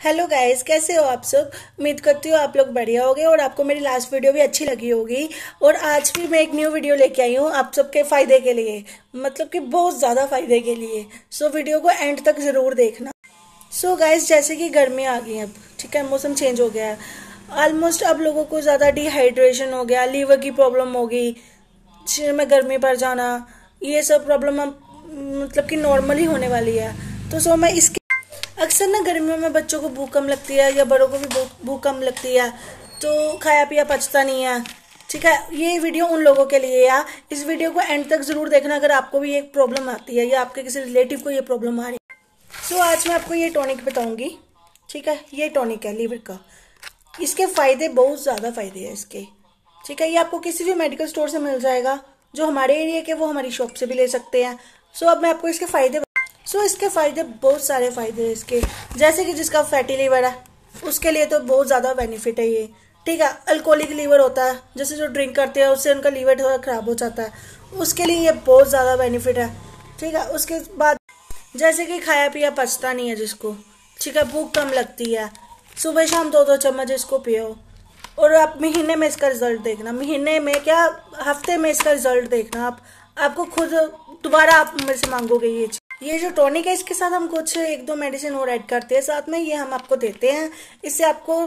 Hello guys कैसे हो आप सब? उम्मीद करती हूँ आप लोग बढ़िया होगे और आपको मेरी लास्ट वीडियो भी अच्छी लगी होगी। और आज भी मैं एक न्यू वीडियो लेके आई हूँ आप सबके फ़ायदे के लिए। मतलब कि बहुत ज़्यादा फ़ायदे के लिए। सो so, वीडियो को एंड तक ज़रूर देखना। सो so, गाइस जैसे कि गर्मी आ गई अब ठीक है मौसम चेंज हो गया। है ऑलमोस्ट अब लोगों को ज़्यादा डिहाइड्रेशन हो गया लीवर की प्रॉब्लम होगी शरीर में गर्मी पड़ जाना ये सब प्रॉब्लम अब मतलब कि नॉर्मली होने वाली है। तो सो so, मैं इसके अक्सर ना गर्मियों में बच्चों को भूख कम लगती है या बड़ों को भी भूख कम लगती है तो खाया पिया पचता नहीं है। ठीक है? ये वीडियो उन लोगों के लिए या इस वीडियो को एंड तक ज़रूर देखना अगर आपको भी एक प्रॉब्लम आती है या आपके किसी रिलेटिव को ये प्रॉब्लम आ रही है। सो so, आज मैं आपको ये टॉनिक बताऊँगी। ठीक है? ये टॉनिक है लीवर का। इसके फ़ायदे बहुत ज़्यादा फ़ायदे हैं इसके। ठीक है? ये आपको किसी भी मेडिकल स्टोर से मिल जाएगा। जो हमारे एरिया के वो हमारी शॉप से भी ले सकते हैं। सो so, अब मैं आपको इसके फ़ायदे सो so, इसके फ़ायदे बहुत सारे फ़ायदे हैं इसके। जैसे कि जिसका फैटी लीवर है उसके लिए तो बहुत ज़्यादा बेनिफिट है ये। ठीक है अल्कोहलिक लीवर होता है जैसे जो ड्रिंक करते हैं उससे उनका लीवर थोड़ा ख़राब हो जाता है। उसके लिए ये बहुत ज़्यादा बेनिफिट है। ठीक है उसके बाद जैसे कि खाया पिया पचता नहीं है जिसको। ठीक है भूख कम लगती है। सुबह शाम दो दो चम्मच इसको पियो। और आप महीने में इसका रिज़ल्ट देखना। महीने में क्या हफ़्ते में इसका रिज़ल्ट देखना आप। आपको खुद दोबारा आप मेरे से मांगोगे ये ये जो टॉनिक है, इसके साथ हम कुछ एक दो मेडिसिन और ऐड करते हैं। साथ में ये हम आपको देते हैं। इससे आपको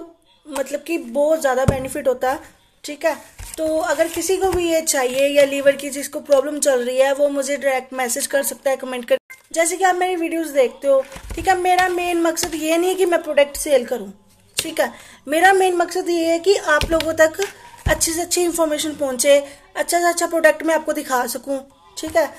मतलब कि बहुत ज़्यादा बेनिफिट होता है ठीक है? तो अगर किसी को भी ये चाहिए या लीवर की जिसको प्रॉब्लम चल रही है, वो मुझे डायरेक्ट मैसेज कर सकता है कमेंट कर जैसे कि आप मेरी वीडियोस देखते हो, ठीक है? मेरा मेन मकसद ये नहीं है कि मैं प्रोडक्ट सेल करूँ, ठीक है? मेरा मेन मकसद ये है कि आप लोगों तक अच्छी से अच्छी इन्फॉर्मेशन पहुँचे अच्छा से अच्छा प्रोडक्ट मैं आपको दिखा सकूँ, ठीक है?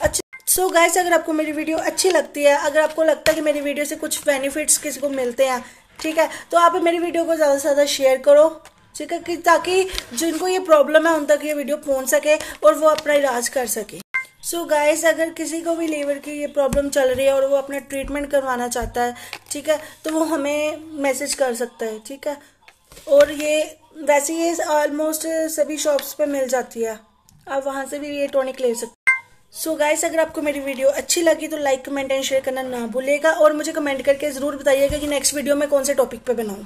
अच्छी सो so गाइस अगर आपको मेरी वीडियो अच्छी लगती है, अगर आपको लगता है कि मेरी वीडियो से कुछ बेनिफिट्स किसी को मिलते हैं, ठीक है तो आप मेरी वीडियो को ज़्यादा से ज़्यादा शेयर करो, ठीक है, कि ताकि जिनको ये प्रॉब्लम है, उन तक ये वीडियो पहुँच सके और वो अपना इलाज कर सके। सो so गाइस अगर किसी को भी लीवर की ये प्रॉब्लम चल रही है और वो अपना ट्रीटमेंट करवाना चाहता है, ठीक है तो वो हमें मैसेज कर सकता है, ठीक है। और ये, वैसे ये ऑलमोस्ट सभी शॉप्स पे मिल जाती है, आप वहाँ से भी ये टॉनिक ले सकते सो so गाइस अगर आपको मेरी वीडियो अच्छी लगी तो लाइक कमेंट एंड शेयर करना ना भूलेगा और मुझे कमेंट करके ज़रूर बताइएगा कि नेक्स्ट वीडियो में कौन से टॉपिक पे बनाऊँ।